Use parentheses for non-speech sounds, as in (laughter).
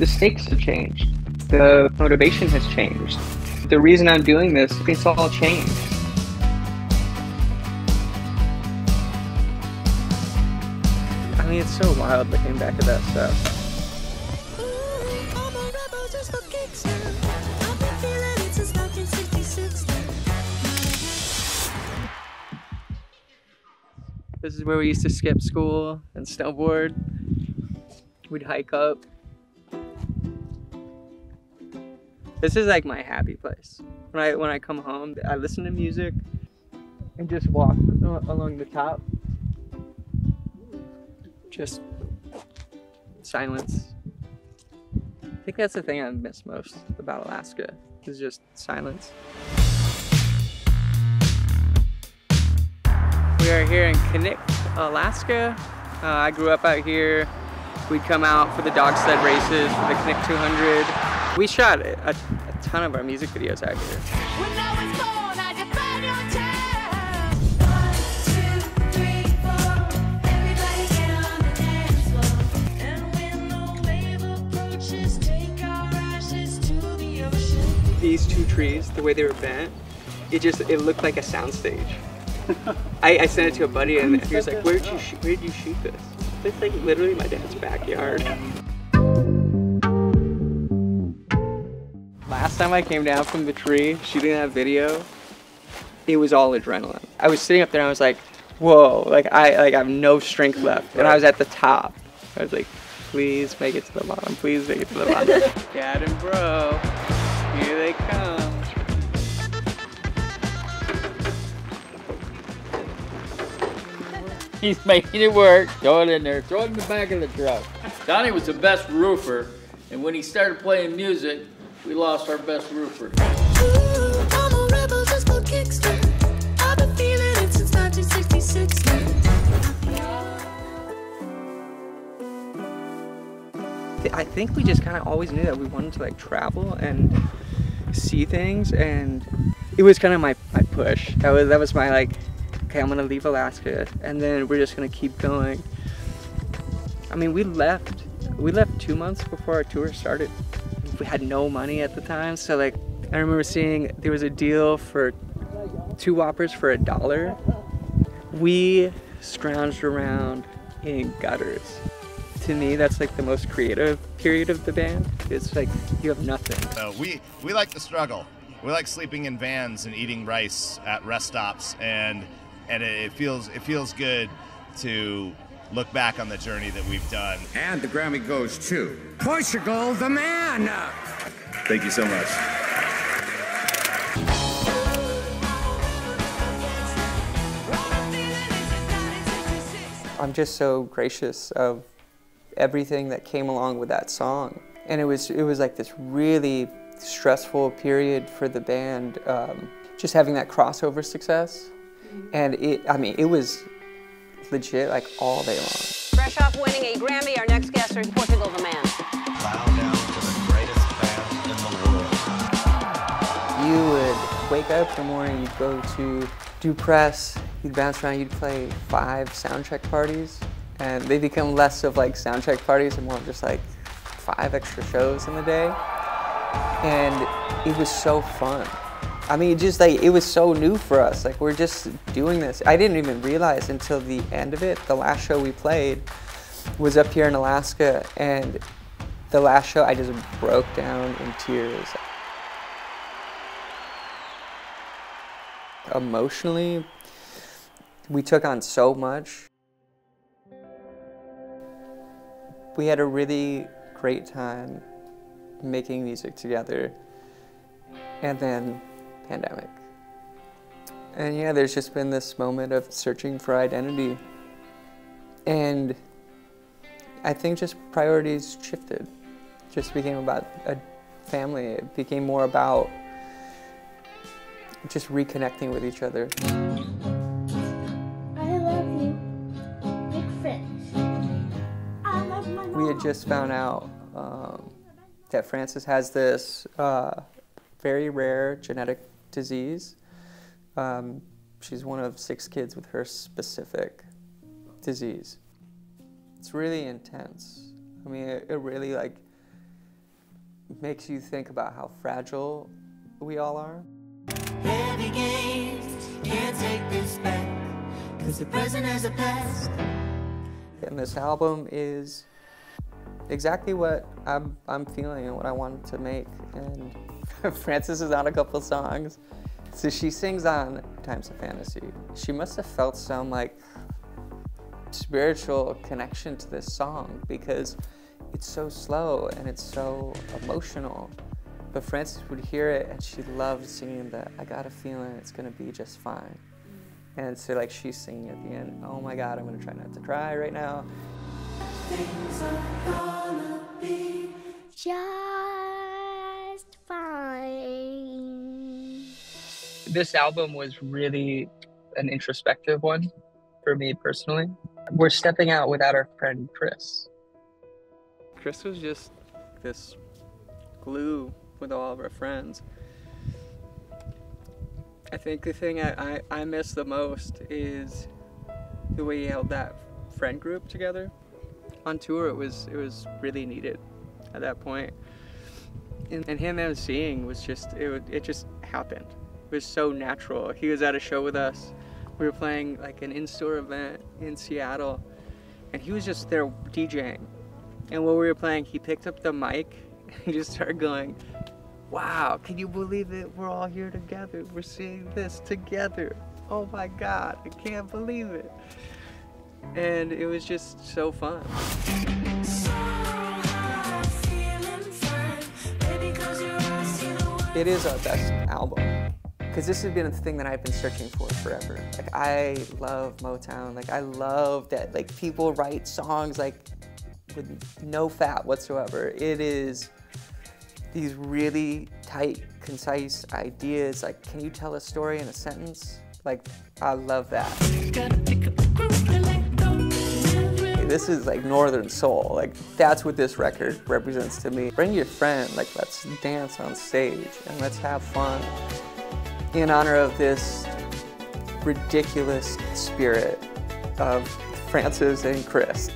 the stakes have changed. The motivation has changed. The reason I'm doing this, it's all changed. I mean, it's so wild looking back at that stuff. This is where we used to skip school and snowboard. We'd hike up. This is like my happy place. When I when I come home, I listen to music and just walk along the top. Just silence. I think that's the thing I miss most about Alaska is just silence. We are here in Knik, Alaska. Uh, I grew up out here. We'd come out for the dog sled races for the Knik 200. We shot a, a ton of our music videos out here. These two trees, the way they were bent, it just it looked like a soundstage. (laughs) I, I sent it to a buddy and he was like, "Where'd you (laughs) shoot, where'd you shoot this?" It's like literally my dad's backyard. Last time I came down from the tree shooting that video, it was all adrenaline. I was sitting up there and I was like, "Whoa!" Like I like I have no strength left, and I was at the top. I was like, "Please make it to the bottom. Please make it to the bottom." (laughs) Dad and bro, here they come. He's making it work. Throw it in there. Throw it in the back of the truck. Donnie was the best roofer, and when he started playing music, we lost our best roofer. I think we just kind of always knew that we wanted to like travel and see things, and it was kind of my, my push. That was that was my like okay, I'm gonna leave Alaska and then we're just gonna keep going. I mean, we left, we left two months before our tour started. We had no money at the time, so like, I remember seeing there was a deal for two Whoppers for a dollar. We scrounged around in gutters. To me, that's like the most creative period of the band. It's like you have nothing. We we like the struggle. We like sleeping in vans and eating rice at rest stops and and it feels it feels good to look back on the journey that we've done. And the Grammy goes to Portugal, the man. Thank you so much. I'm just so gracious of everything that came along with that song. And it was it was like this really stressful period for the band, um, just having that crossover success. And it, I mean, it was legit like all day long. Fresh off winning a Grammy, our next guest is Portugal the Man. Bow down to the greatest band in the world. You would wake up in the morning, you'd go to do press, you'd bounce around, you'd play five soundcheck parties, and they become less of like soundcheck parties and more of just like five extra shows in the day. And it was so fun. I mean, just like it was so new for us. Like we're just doing this. I didn't even realize until the end of it. The last show we played was up here in Alaska, and the last show I just broke down in tears. Emotionally, we took on so much. We had a really great time making music together. And then pandemic. And yeah, there's just been this moment of searching for identity. And I think just priorities shifted. Just became about a family. It became more about just reconnecting with each other. I love you. Big friends. I love my We had just found out um, that Frances has this uh, very rare genetic disease. Um, she's one of six kids with her specific disease. It's really intense. I mean, it, it really like makes you think about how fragile we all are. Heavy games, can't take this back. Cause the present has a past. And this album is exactly what I'm, I'm feeling and what I wanted to make. And (laughs) Frances is on a couple songs. So she sings on Time's a Fantasy. She must have felt some like spiritual connection to this song because it's so slow and it's so emotional. But Frances would hear it and she loved singing the I got a feeling it's gonna be just fine. And so like she's singing at the end, oh my god, I'm gonna try not to cry right now. Things are gonna be Just This album was really an introspective one for me personally. We're stepping out without our friend Chris. Chris was just this glue with all of our friends. I think the thing I, I, I miss the most is the way he held that friend group together. On tour it was it was really needed at that point. And, and him emceeing was just it, it just happened. Was so natural. He was at a show with us. We were playing like an in-store event in Seattle and he was just there DJing. And while we were playing, he picked up the mic (laughs) and just started going, Wow, can you believe it? We're all here together. We're seeing this together. Oh my God, I can't believe it. And it was just so fun. It is our best album. Because this has been a thing that I've been searching for forever. Like, I love Motown. Like, I love that, like, people write songs, like, with no fat whatsoever. It is these really tight, concise ideas. Like, can you tell a story in a sentence? Like, I love that. This is like Northern Soul. Like, that's what this record represents to me. Bring your friend, like, let's dance on stage and let's have fun in honor of this ridiculous spirit of Frances and Chris.